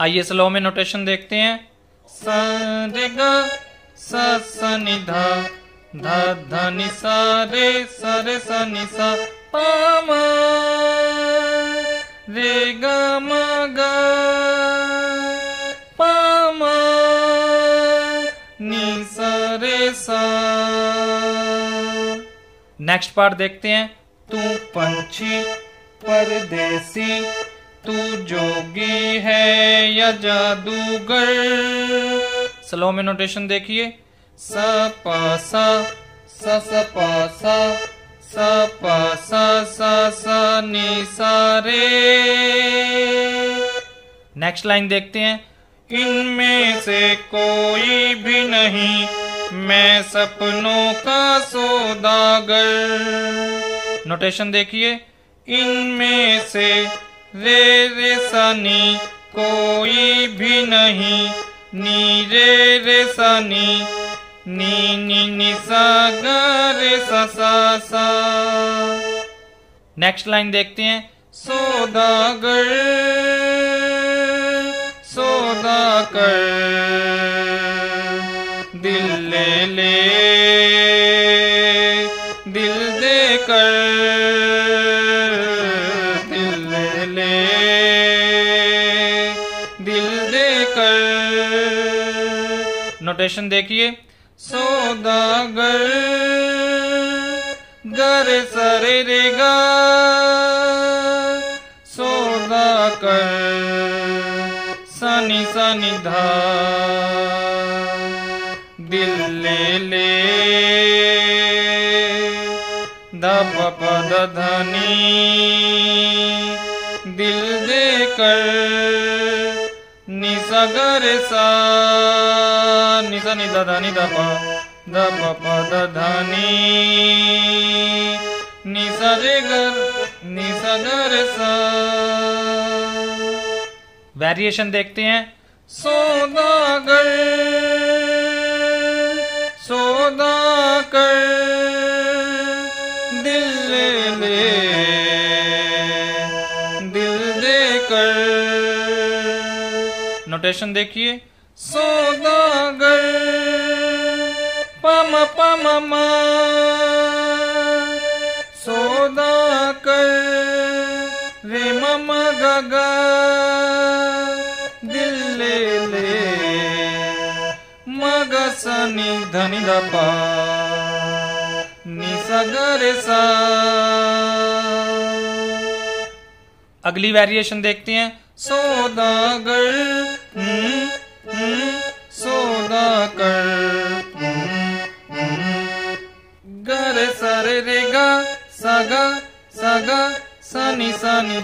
आइए स्लो में नोटेशन देखते हैं। सा सा सा नि धा धा धा नि सा रे सा रे सा नि सा पा मा रे गा मा गा। पा मा नि सा रे सा। नेक्स्ट पार्ट देखते हैं। तू पंछी, परदेसी, तू जोगी है या जादूगर। स्लो में नोटेशन देखिए। स पा सा स स पा सा स पा सा सा सा नी सा रे नेक्स्ट लाइन देखते हैं। इनमें से कोई भी नहीं, मैं सपनों का सौदागर। नोटेशन देखिए। इनमें से रे रे सनी कोई भी नहीं, नी रे रे सनी नी नी नी सा सा सा सा नेक्स्ट लाइन देखते हैं। सौदागर सौदाकर दिल ले ले दिल दे कर दिल ले ले दिल दे कर नोटेशन देखिए। सौदागर गर सरे रे गा। सौदा कर सनी सनी धा। दिल ले ले दप पद धनी। दिल दे कर निसगर सा। निसा नि दा नि द प। द प प धनी। निसा सा वेरिएशन देखते हैं। सौदागर सौदाकर दिल ले नोटेशन देखिए। सौदागर पम पम, मा। सौदाकर रे मम गगा दिल ले मग सनी धनी दपा नि सगर सा अगली वेरिएशन देखते हैं। सौदागर सनी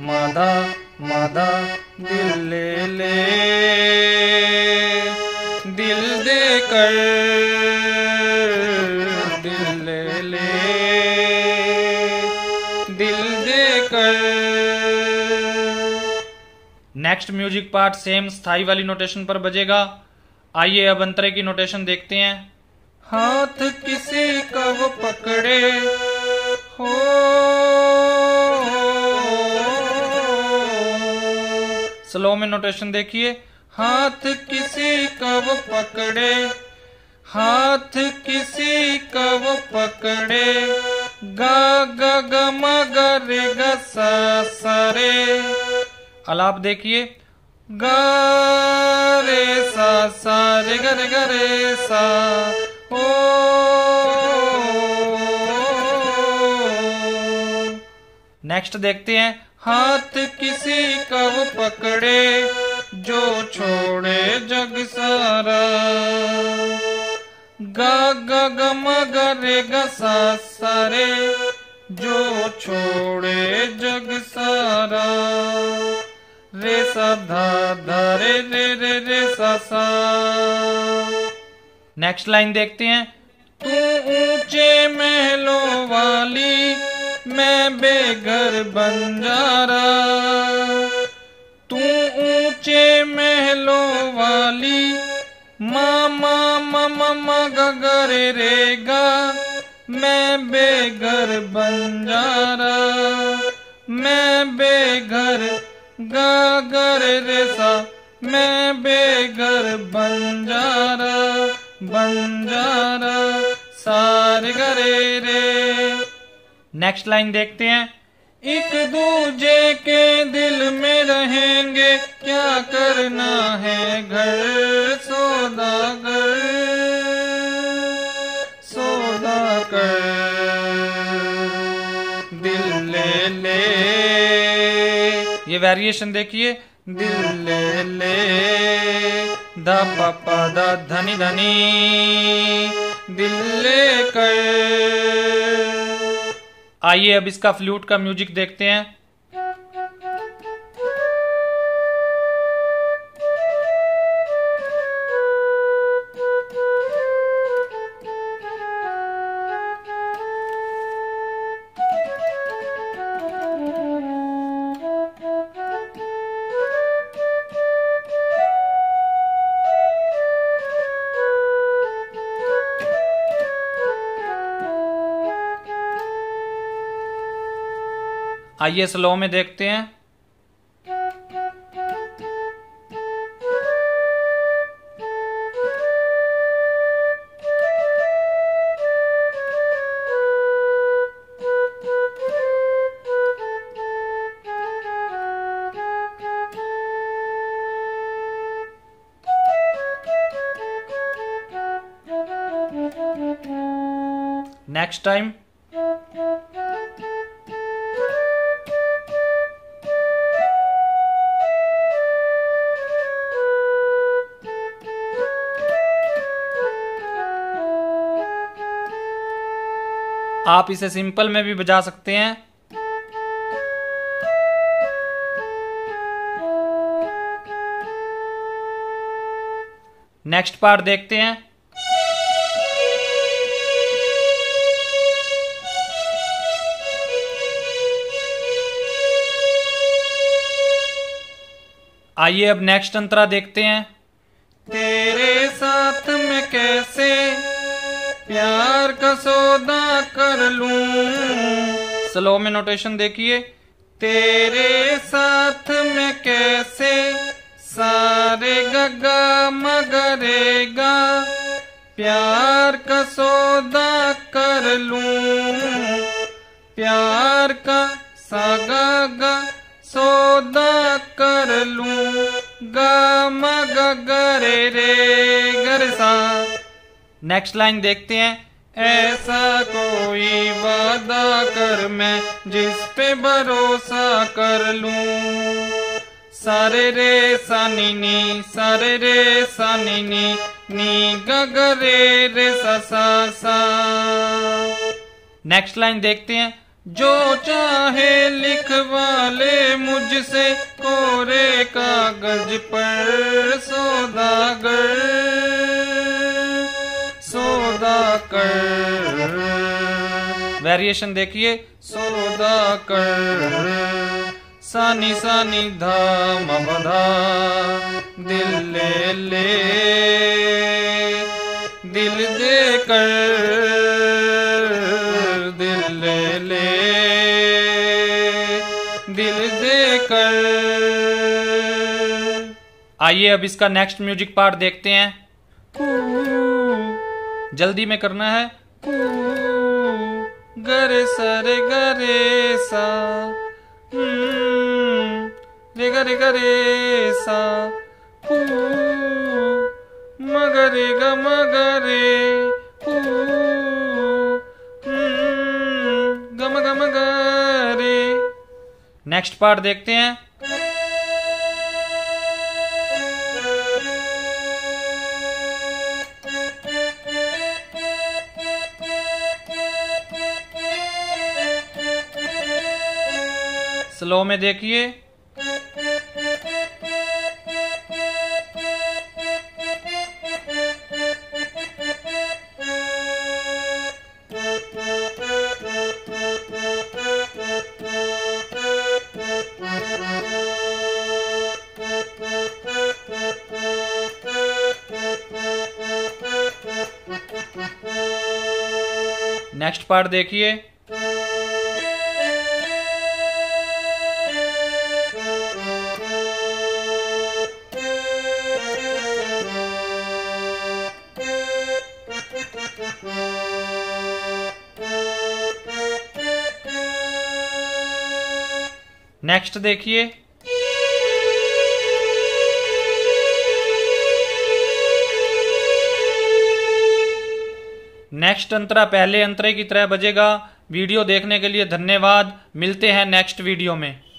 मादा मादा दिल ले ले। दिल दे कर दिल ले ले। दिल दे कर नेक्स्ट म्यूज़िक पार्ट सेम स्थायी वाली नोटेशन पर बजेगा। आइए अब अंतरे की नोटेशन देखते हैं। हाथ किसी का वो पकड़े। हो स्लो में नोटेशन देखिए। हाथ किसी का वो पकड़े। हाथ किसी का वो पकड़े। गा गा, ग, म, ग, रे सा सा, रे। अलाप देखिए। गा, रे, सा सा, रे, ग रे ग, रे, सा। ओ। नेक्स्ट देखते हैं। हाथ किसी कब पकड़े जो छोड़े जग सारा। गा गा ग म ग रे ग सा सा जो छोड़े जग सारा। रे सा धा धा रे रे रे रे सा सा। नेक्स्ट लाइन देखते हैं। तू ऊँचे महलों वाली मैं बेघर बंजारा तू ऊँचे महलों वाली, मामा, ममा गगरे रेगा। मैं बेघर बंजारा मैं बेघर गागर रेसा मैं बेघर बंजारा बंजारा सारे नेक्स्ट लाइन देखते हैं। एक दूजे के दिल में रहेंगे क्या करना है घर? सौदागर सौदा कर। दिल ले ले। ये वेरिएशन देखिए। दिल ले ले। द पापा द धनी धनी। दिल ले कर आइए अब इसका फ्लूट का म्यूज़िक देखते हैं। आइए स्लो में देखते हैं। नेक्स्ट टाइम आप इसे सिंपल में भी बजा सकते हैं। नेक्स्ट पार्ट देखते हैं। आइए अब नेक्स्ट अंतरा देखते हैं। तेरे साथ में कैसे प्यार का सौदा कर लूँ। स्लो में नोटेशन देखिए। तेरे साथ में कैसे? सारे गगा मगरेगा। प्यार का सौदा कर लूँ। प्यार का सागा गा सौदा कर लूँ। गा मग गरे रे गर सा। नेक्स्ट लाइन देखते हैं। ऐसा कोई वादा कर मैं, जिस पे भरोसा कर लूँ। सारे रे सानी नी, सारे रे सानी नी नी गगरे रे सा सा सा। नेक्स्ट लाइन देखते हैं। जो चाहे लिखवा ले मुझसे, कोरे कागज़ पर सौदागर कर। वेरिएशन देखिए। सौदा कर। सानी सानी धाम बधा दिल ले ले। दिल दे कर दिल ले ले। दिल दे कर आइए अब इसका नेक्स्ट म्यूज़िक पार्ट देखते हैं। जल्दी में करना है। गरे सरे गरे सा रे गरे गरे सा मगरे ग मगरे गम गम गरे नेक्स्ट पार्ट देखते हैं। स्लो में देखिए। नेक्स्ट पार्ट देखिए। नेक्स्ट देखिए। नेक्स्ट अंतरा, पहले अंतरे की तरह बजेगा। वीडियो देखने के लिए धन्यवाद। मिलते हैं नेक्स्ट वीडियो में।